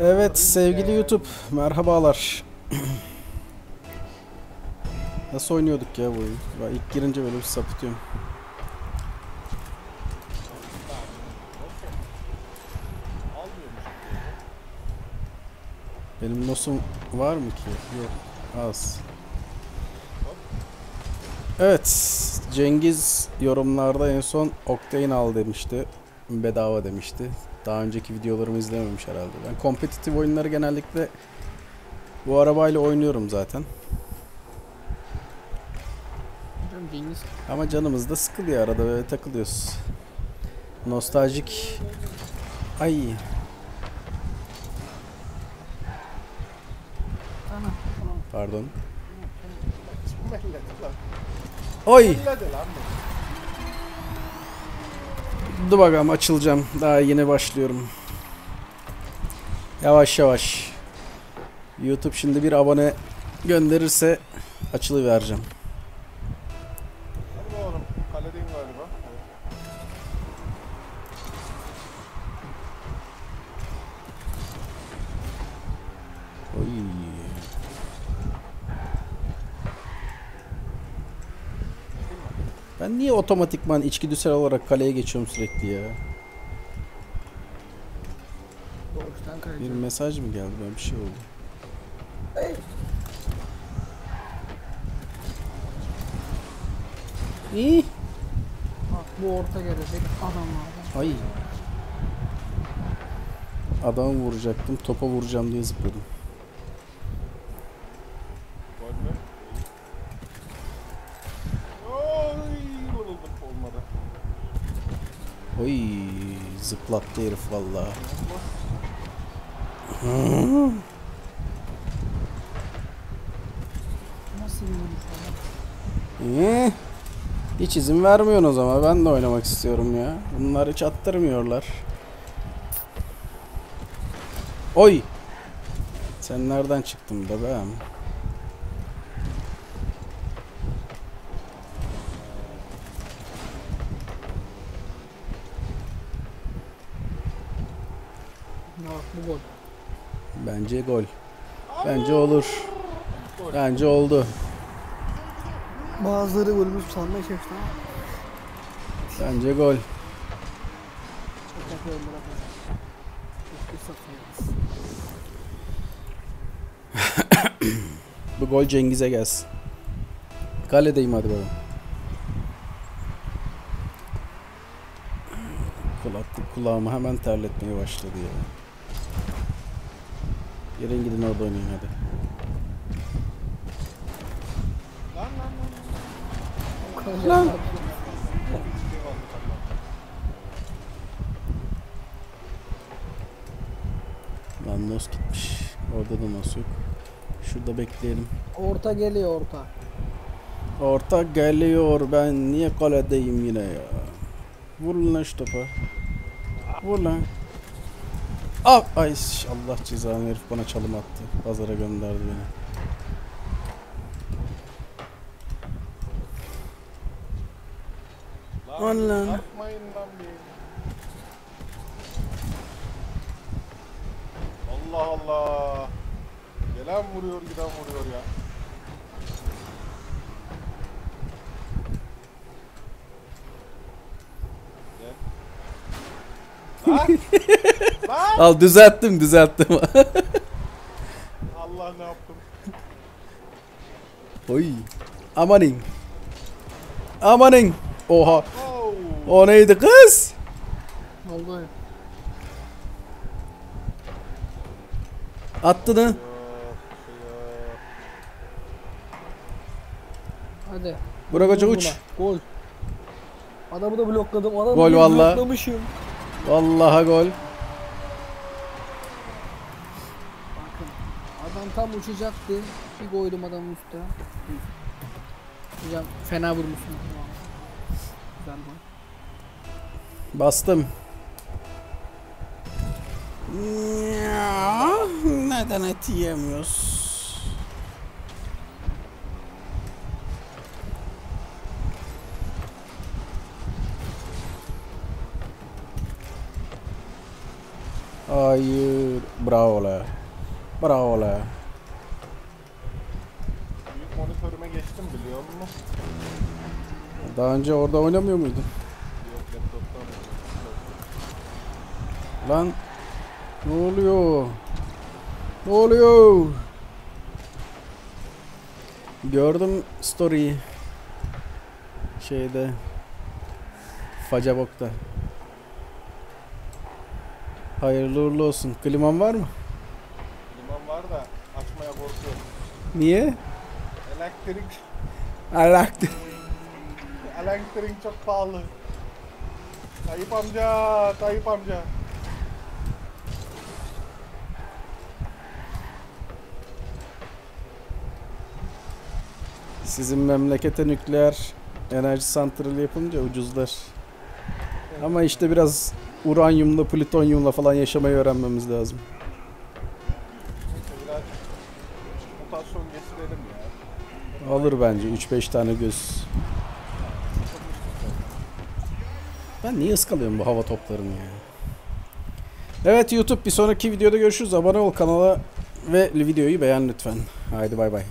Evet sevgili YouTube merhabalar. Nasıl oynuyorduk ya bu oyunu? Ben ilk girince böyle bir sapıtıyorum. Benim nosum var mı ki? Yok. Az. Evet. Cengiz yorumlarda en son Octane al demişti. Bedava demişti. Daha önceki videolarımı izlememiş herhalde. Ben kompetitif oyunları genellikle bu arabayla oynuyorum zaten. Ama canımız da sıkılıyor arada böyle takılıyoruz. Nostaljik. Ay. Pardon. Oy. Dur bakalım açılacağım. Daha yeni başlıyorum. Yavaş yavaş. YouTube şimdi bir abone gönderirse açılıvereceğim. Hadi Ben niye otomatikman içgüdüsel olarak kaleye geçiyorum sürekli ya? Bir mesaj mı geldi? Ben bir şey oldu. İyi. Bak bu orta gelecek adamlardan. Ay. Adamı vuracaktım. Topa vuracağım diye zıpladım. Gol mü? Oy vuruldum olmadı. Oy. Zıplattı herif vallahi. Nasıl hiç izin vermiyorsun o zaman. Ben de oynamak istiyorum ya. Bunlar hiç attırmıyorlar. Oy. Sen nereden çıktın bebeğim? Bak bu gol. Bence gol. Bence olur. Bence oldu. Bazıları golümüz sanma şefti ama. Bence gol. Bu gol Cengiz'e gelsin. Kaledeyim hadi bakalım. Kulaklık kulağımı hemen terletmeye başladı ya. Gelin gidin orada oynayın hadi. Lan lan lan. Lan. Lan nos gitmiş. Orada da nos yok. Şurada bekleyelim. Orta geliyor orta. Orta geliyor ben niye kaledeyim yine ya. Vur lan şu topa. Vur lan. Ah, ay Allah cezanı herif bana çalım attı. Pazara gönderdi beni. Lan lan. Yapmayın lan bir. Allah Allah. Gelen vuruyor giden vuruyor ya. Gel. Lan! Al düzelttim düzelttim. Allah ne yaptım? Oy. Amanin. Amanin. Oha. Oh! O neydi kız? Oldu. Attı da. Hadi. Burak Hoca uç. Gol. Adamı da blokladım. Adamı Gol da valla. bloklamışım. Vallahi gol. Bakın. Adam tam uçacaktı. Bir koydum adamın üstüne. Hocam fena vurmuşsun. Güzel gol. Bastım. Ya, neden et yiyemiyoruz? Hayır. Bravo la. Bravo la. Geçtim biliyor musun? Daha önce orada oynamıyor muydun? Yok laptoptan. Lan ne oluyor? Ne oluyor? Gördüm story'yi. Şeyde Facabok'ta. Hayırlı uğurlu olsun. Kliman var mı? Liman var da açmaya korkuyorum. Niye? Elektrik, Alaktı. elektrik çok pahalı. Tayyip amca, Tayyip amca. Sizin memlekete nükleer enerji santrali yapınca ucuzlar. Ama işte biraz uranyumla, plütonyumla falan yaşamayı öğrenmemiz lazım. Alır bence 3-5 tane göz. Ben niye ıskalıyorum bu hava toplarını ya? Evet YouTube bir sonraki videoda görüşürüz. Abone ol kanala ve videoyu beğen lütfen. Haydi bay bay.